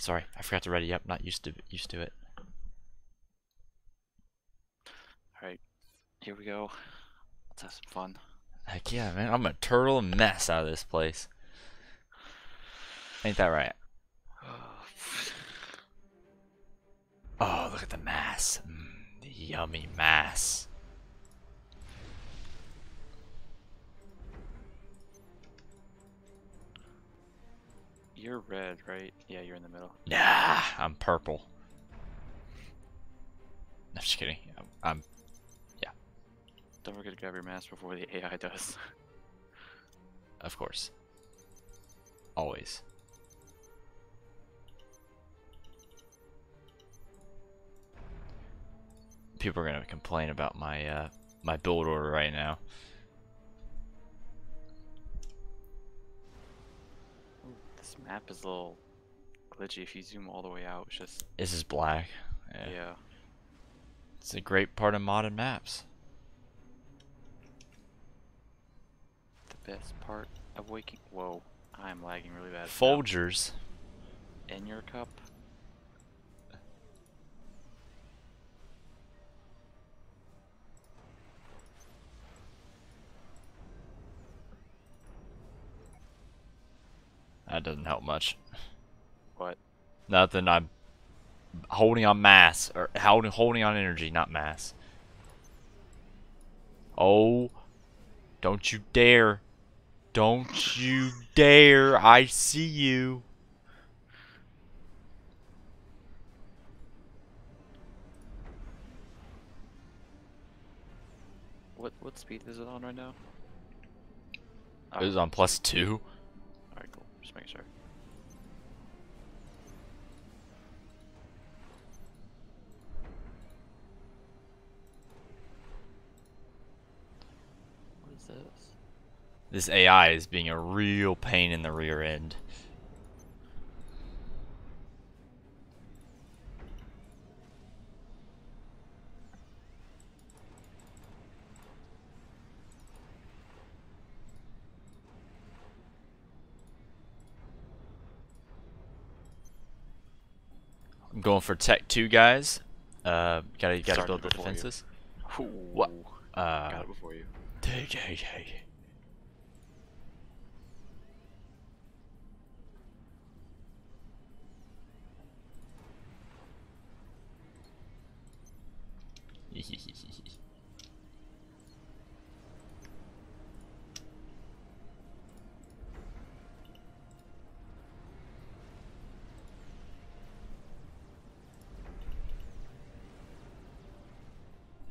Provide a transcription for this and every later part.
Sorry, I forgot to ready up. Not used to used to it. Alright, here we go. Let's have some fun. Heck yeah, man! I'm a turtle mess out of this place. Ain't that right? Oh, look at the mass. Mm, the yummy mass. You're red, right? Yeah, you're in the middle. Nah, I'm purple. I'm just kidding. I'm, I'm Don't forget to grab your mask before the AI does. of course. Always. People are gonna complain about my uh, my build order right now. This map is a little glitchy if you zoom all the way out. It's just, This is black. yeah. Yeah. It's a great part of modded maps. The best part of waking. Whoa, I'm lagging really bad. Folgers. In your cup. That doesn't help much. What? Nothing. I'm holding on mass or holding holding on energy, not mass. Oh, don't you dare! Don't you dare! I see you. What what speed is it on right now? It was on plus two. Alright, cool. Just making sure. What is this? This AI is being a real pain in the rear end. I'm going for Tech 2 guys. Uh, gotta gotta Started build the before you. defenses. What? Uh, Got it before you. Take it.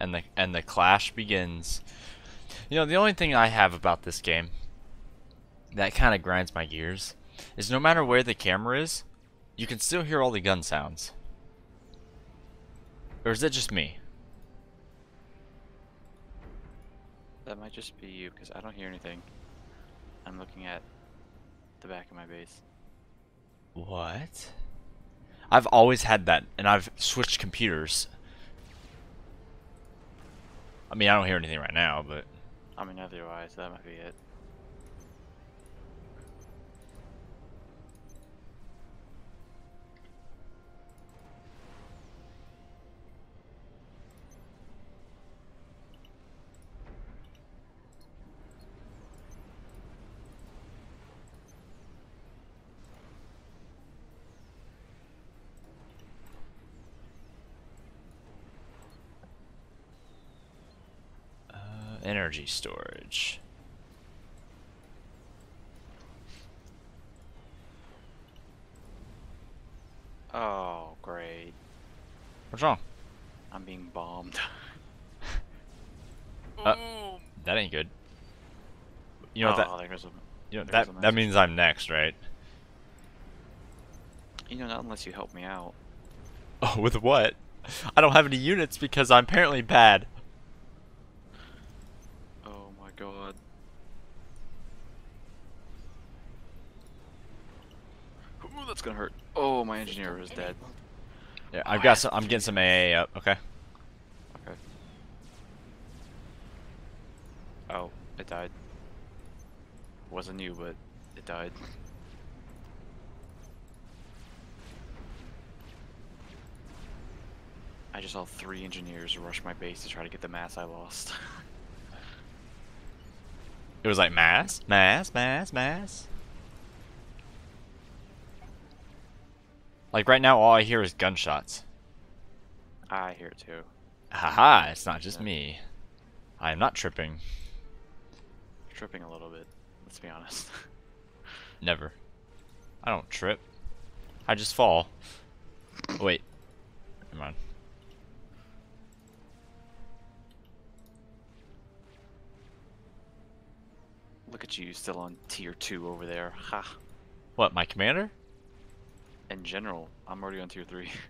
And the and the clash begins. You know, the only thing I have about this game that kind of grinds my gears is no matter where the camera is, you can still hear all the gun sounds. Or is it just me? That might just be you, because I don't hear anything. I'm looking at the back of my base. What? I've always had that, and I've switched computers. I mean, I don't hear anything right now, but I mean, otherwise, that might be it. uh, energy storage. Oh, great. What's wrong? I'm being bombed. Uh, That ain't good. You know oh, that? there a, You know there that a that means I'm next, right? You know, not unless you help me out. Oh, with what? I don't have any units because I'm apparently bad. gonna hurt. Oh, my engineer is dead. Yeah, I've got some. I'm getting some AA up. Okay. Okay. Oh, it died. Wasn't you, but it died. I just saw three engineers rush my base to try to get the mass I lost. it was like mass, mass, mass, mass. Like right now, all I hear is gunshots. I hear it too. Haha, it's not just Yeah. me. I am not tripping. Tripping a little bit, let's be honest. Never. I don't trip. I just fall. Oh, wait. Come on. Look at you, still on tier 2 over there. Ha! What, my commander? In general, I'm already on tier 3.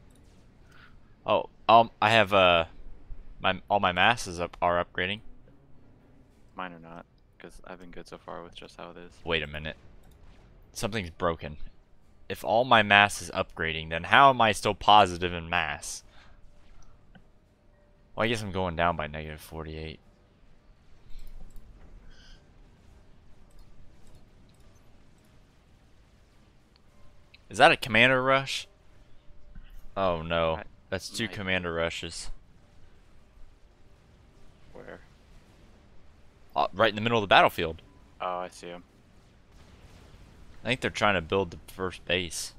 Oh, um, I have, uh, my, all my masses up are upgrading. Mine are not, because I've been good so far with just how it is. Wait a minute. Something's broken. If all my mass is upgrading, then how am I still positive in mass? Well, I guess I'm going down by negative 48. Is that a commander rush? Oh no. That's two commander rushes. Where? Uh, right in the middle of the battlefield. Oh, I see him. I think they're trying to build the first base.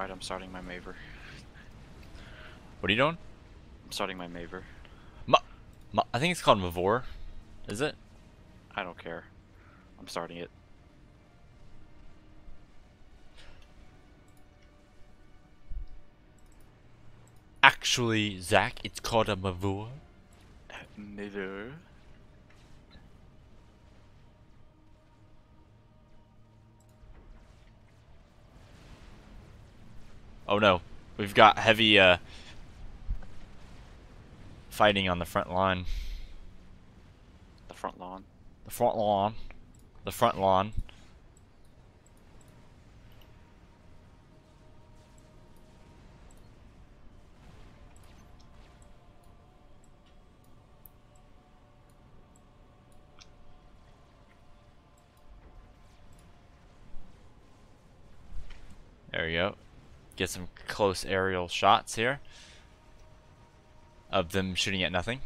Alright, I'm starting my Maver. What are you doing? I'm starting my Maver. Ma- I think it's called Mavor. Is it? I don't care. I'm starting it. Actually, Zach, it's called a Mavor. Maver. Oh no, we've got heavy uh, fighting on the front line. The front lawn. The front lawn. The front lawn. There we go. Get some close aerial shots here of them shooting at nothing.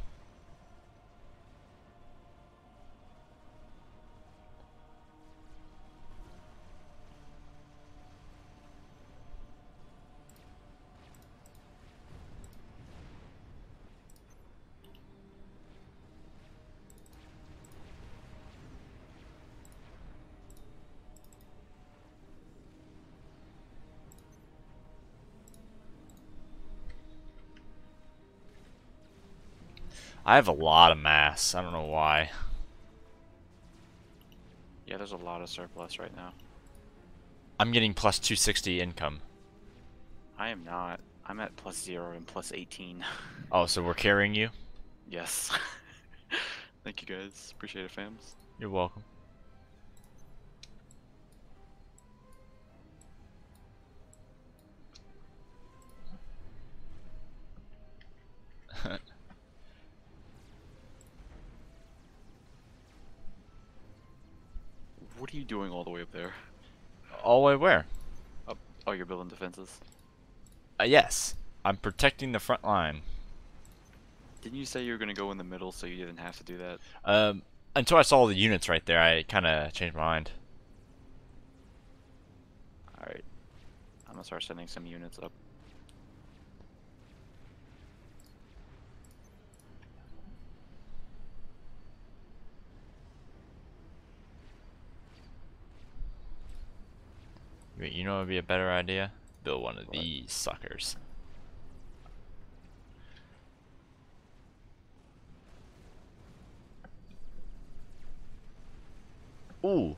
I have a lot of mass. I don't know why. Yeah, there's a lot of surplus right now. I'm getting plus 260 income. I am not. I'm at plus 0 and plus 18. Oh, so we're carrying you? yes. Thank you guys. Appreciate it, fams. You're welcome. Are you doing all the way up there? All the way where? Oh, you're building defenses. Uh, yes. I'm protecting the front line. Didn't you say you were gonna go in the middle so you didn't have to do that? Um, until I saw the units right there, I kind of changed my mind. Alright. I'm gonna start sending some units up. You know what would be a better idea? Build one of these suckers. Ooh.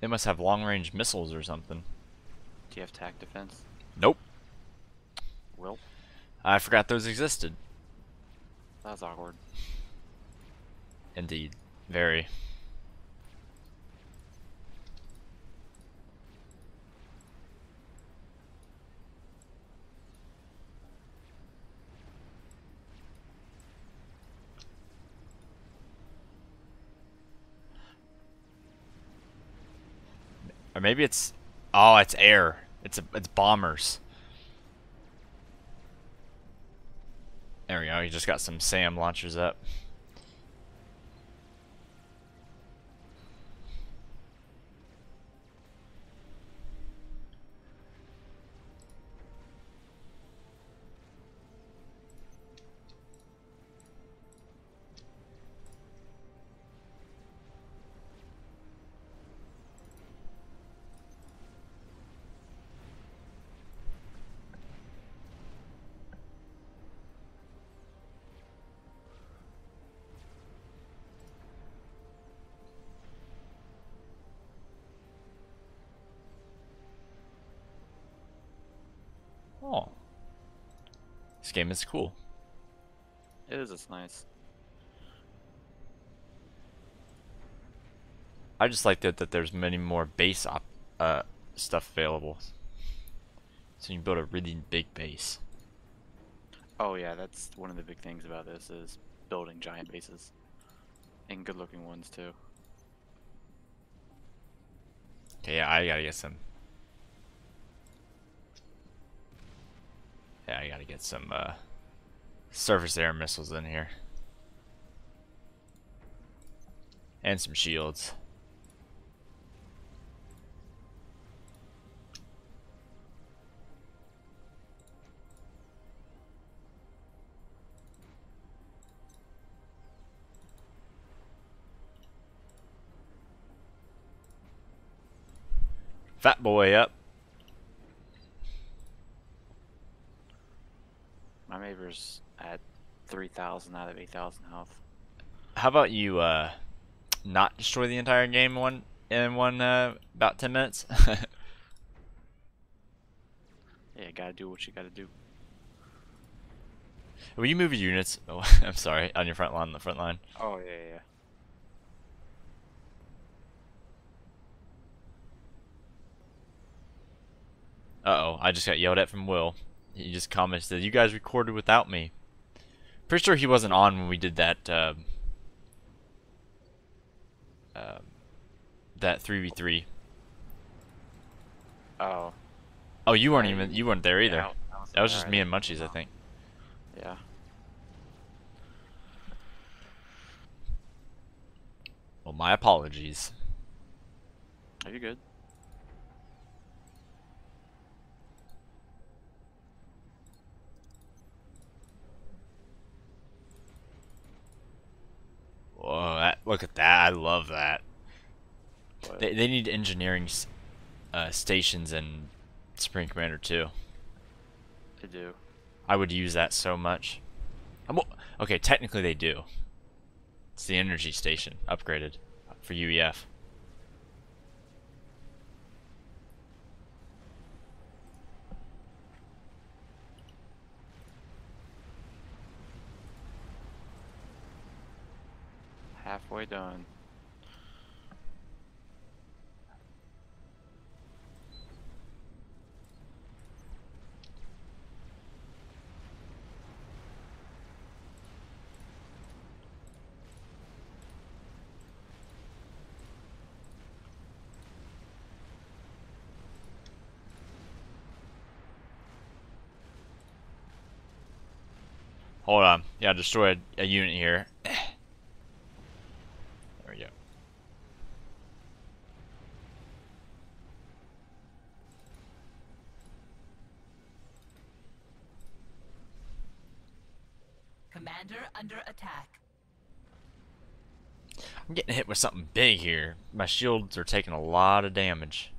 They must have long range missiles or something. Do you have tac defense? Nope. Will? I forgot those existed. That's awkward. Indeed. Very. Or maybe it's oh, it's air. It's a, it's bombers. There we go. You just got some SAM launchers up. This game is cool. It is, it's nice. I just like that that there's many more base op uh stuff available. So you can build a really big base. Oh yeah, that's one of the big things about this is building giant bases. And good looking ones too. Okay, yeah, I gotta get some. Yeah, I gotta get some uh, surface air missiles in here. And some shields. Fat boy up. At 3,000 out of 8,000 health. How about you uh not destroy the entire game in one in one uh about 10 minutes? Yeah, gotta do what you gotta do. Will you move your units? Oh, I'm sorry, on your front line, the front line. Oh yeah, yeah. Uh oh, I just got yelled at from Will. He just commented, "You guys recorded without me." Pretty sure he wasn't on when we did that. Uh, uh, that three v three. Oh. Oh, you weren't I- even you weren't there either. Yeah, I was that was just I me and Munchies, I think. Yeah. Well, my apologies. Are you good? Whoa, that, look at that! I love that. But They they need engineering uh, stations in Supreme Commander too. I do. I would use that so much. I'm, okay, technically they do. It's the energy station upgraded for UEF. Halfway done. Hold on. Yeah, destroyed a unit here. there we go. Commander under attack. I'm getting hit with something big here. My shields are taking a lot of damage.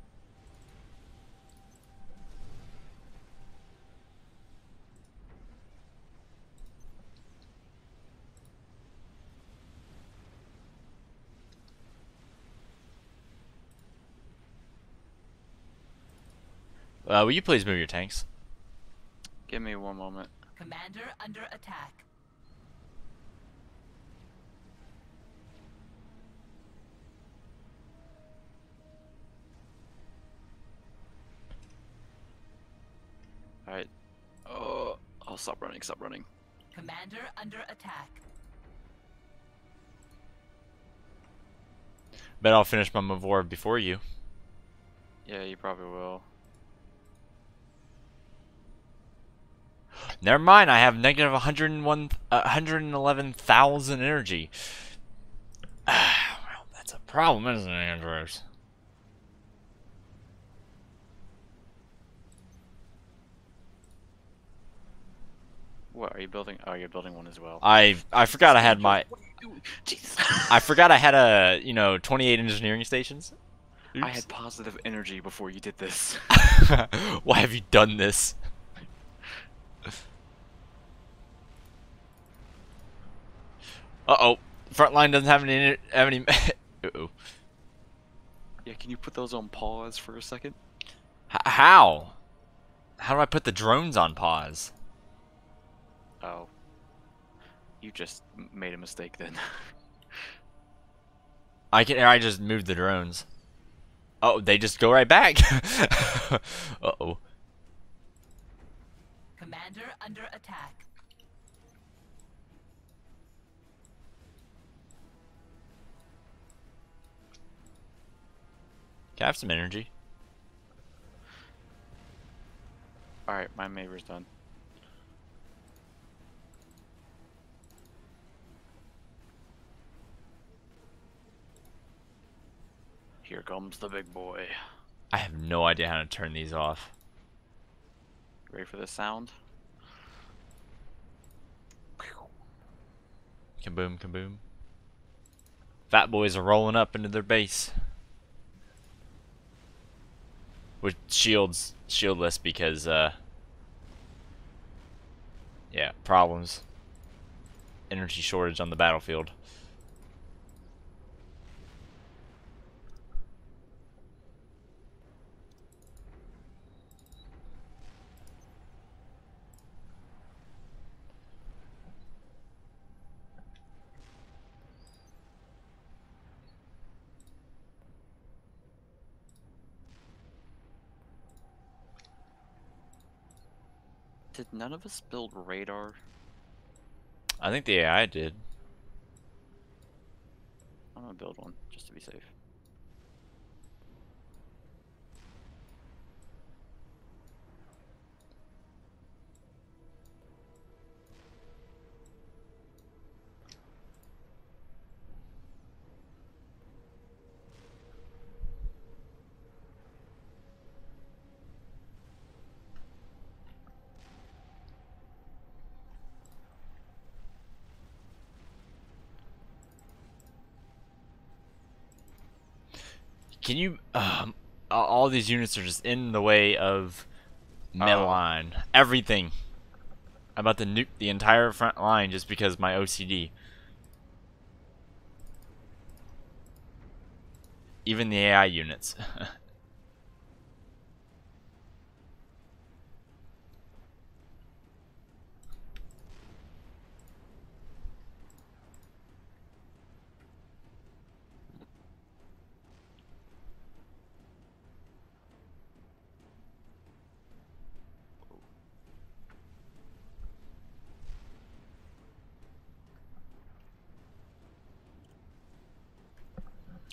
Uh, will you please move your tanks? Give me one moment. Commander under attack. Alright. Oh, I'll stop running, stop running. Commander under attack. Bet I'll finish my Mavor before you. Yeah, you probably will. Never mind, I have negative 101, uh, 111,000 energy. well, that's a problem, isn't it, Andros? What are you building? Oh, you're building one as well. I I forgot I had my What are you doing? Jesus. I forgot I had a you know 28 engineering stations. I had positive energy before you did this. Why have you done this? Uh oh, front line doesn't have any have any. uh oh. Yeah, can you put those on pause for a second? H- how? How do I put the drones on pause? Oh. You just made a mistake then. I can. I just moved the drones. Oh, they just go right back. uh oh. Commander under attack. Can I have some energy? Alright, my Maver's done. Here comes the big boy. I have no idea how to turn these off. Ready for the sound? Kaboom, kaboom. Fat boys are rolling up into their base. With shields, shieldless because, uh, yeah, problems. Energy shortage on the battlefield. Did none of us build radar? I think the AI did. I'm gonna build one, just to be safe. Can you, um, all these units are just in the way of Oh. line. Everything. I'm about to nuke the entire front line just because my OCD. Even the AI units.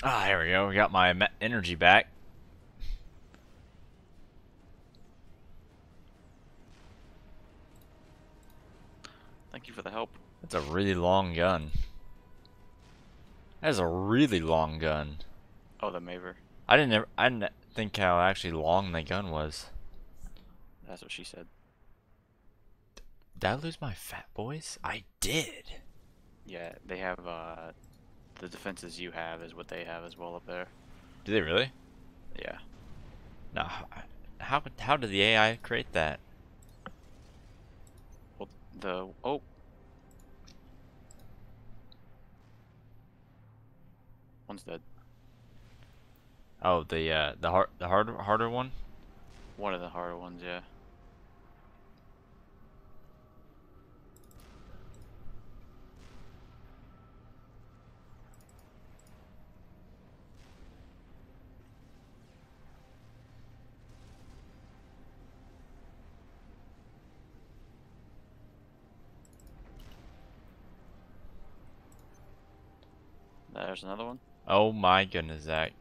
Ah, there we go. We got my energy back. Thank you for the help. That's a really long gun. That is a really long gun. Oh, the Maver. I didn't ever, I didn't think how actually long the gun was. That's what she said. Did I lose my fat boys? I did. Yeah, they have uh the defenses you have is what they have as well up there. Do they really? Yeah. No. How how did the AI create that? Well, the oh. One's dead. Oh, the uh, the hard the harder harder one. One of the harder ones, yeah. There's another one. Oh my goodness, Zach.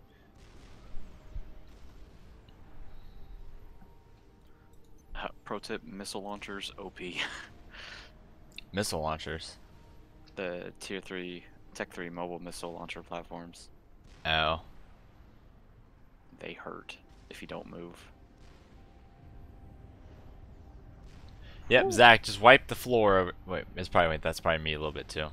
Uh, pro tip: missile launchers OP. Missile launchers. the tier three, tech three mobile missile launcher platforms. Oh. They hurt if you don't move. Yep, Zach, just wipe the floor over. Wait, it's probably wait. That's probably me a little bit too.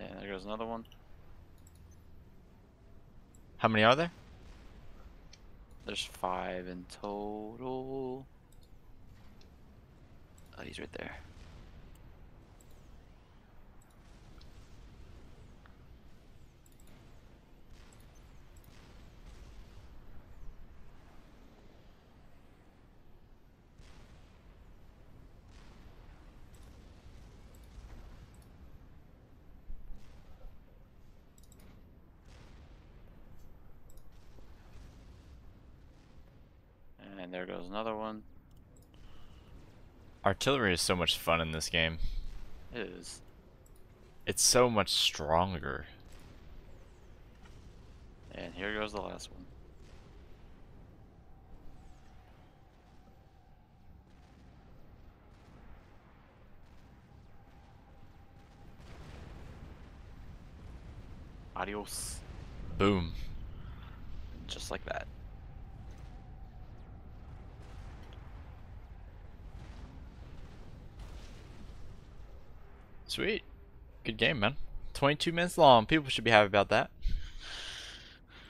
And there goes another one. How many are there? There's five in total. Oh, he's right there. And there goes another one. Artillery is so much fun in this game. It is. It's so much stronger. And here goes the last one. Adios. Boom. Just like that. Sweet. Good game, man. 22 minutes long. People should be happy about that.